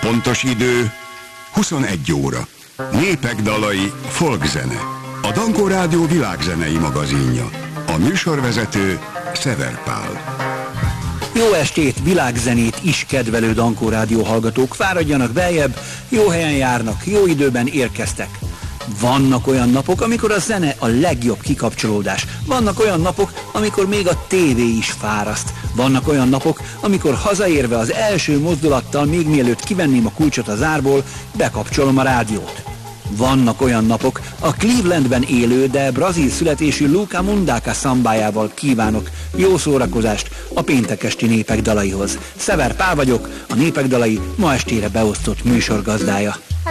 pontos idő 21 óra. Népek dalai folkzene. A Dankó Rádió világzenei magazinja. A műsorvezető Szever Pál. Jó estét, világzenét is kedvelő Dankó Rádió hallgatók, fáradjanak beljebb, jó helyen járnak, jó időben érkeztek. Vannak olyan napok, amikor a zene a legjobb kikapcsolódás. Vannak olyan napok, amikor még a tévé is fáraszt. Vannak olyan napok, amikor hazaérve az első mozdulattal, még mielőtt kivenném a kulcsot a zárból, bekapcsolom a rádiót. Vannak olyan napok, a Clevelandben élő, de brazil születésű Luca Mundaka szambájával kívánok jó szórakozást a péntekesti népek dalaihoz. Szever Pál vagyok, a népek dalai ma estére beosztott műsorgazdája. Há